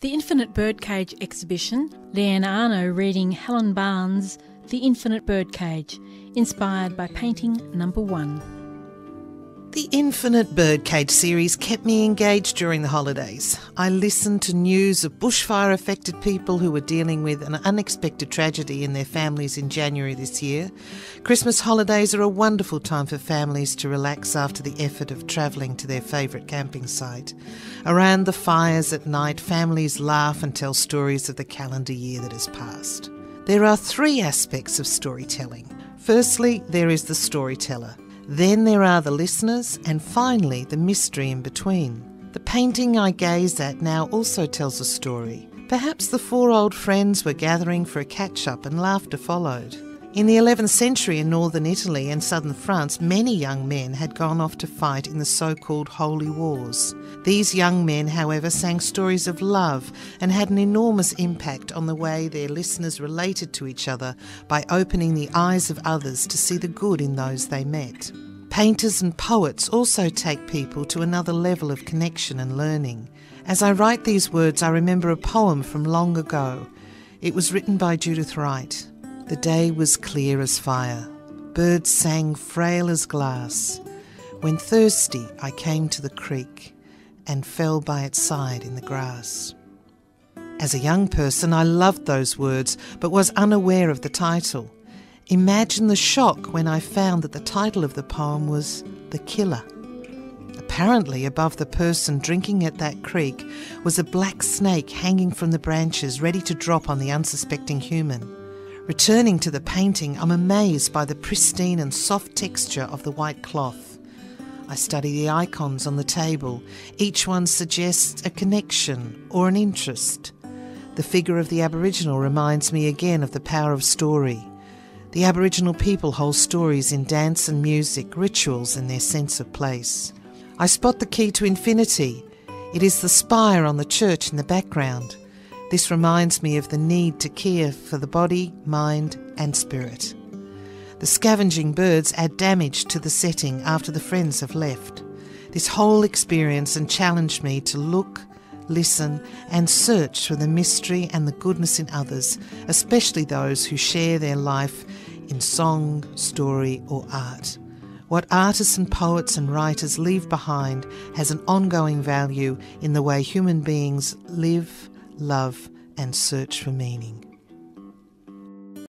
The Infinite Birdcage exhibition, Liane Arno reading Helen Barnes' The Infinite Birdcage, inspired by painting number one. The Infinite Birdcage series kept me engaged during the holidays. I listened to news of bushfire affected people who were dealing with an unexpected tragedy in their families in January this year. Christmas holidays are a wonderful time for families to relax after the effort of travelling to their favourite camping site. Around the fires at night, families laugh and tell stories of the calendar year that has passed. There are three aspects of storytelling. Firstly, there is the storyteller. Then there are the listeners, and finally, the mystery in between. The painting I gaze at now also tells a story. Perhaps the four old friends were gathering for a catch up and laughter followed. In the 11th century in northern Italy and southern France, many young men had gone off to fight in the so called Holy Wars. These young men, however, sang stories of love and had an enormous impact on the way their listeners related to each other by opening the eyes of others to see the good in those they met. Painters and poets also take people to another level of connection and learning. As I write these words, I remember a poem from long ago. It was written by Judith Wright. The day was clear as fire. Birds sang frail as glass. When thirsty, I came to the creek and fell by its side in the grass. As a young person, I loved those words but was unaware of the title. Imagine the shock when I found that the title of the poem was The Killer. Apparently, above the person drinking at that creek was a black snake hanging from the branches, ready to drop on the unsuspecting human. Returning to the painting, I'm amazed by the pristine and soft texture of the white cloth. I study the icons on the table. Each one suggests a connection or an interest. The figure of the Aboriginal reminds me again of the power of story. The Aboriginal people hold stories in dance and music, rituals, and their sense of place. I spot the key to infinity. It is the spire on the church in the background. This reminds me of the need to care for the body, mind, and spirit. The scavenging birds add damage to the setting after the friends have left. This whole experience and challenged me to look, listen, and search for the mystery and the goodness in others, especially those who share their life in song, story, or art. What artists and poets and writers leave behind has an ongoing value in the way human beings live, love, and search for meaning.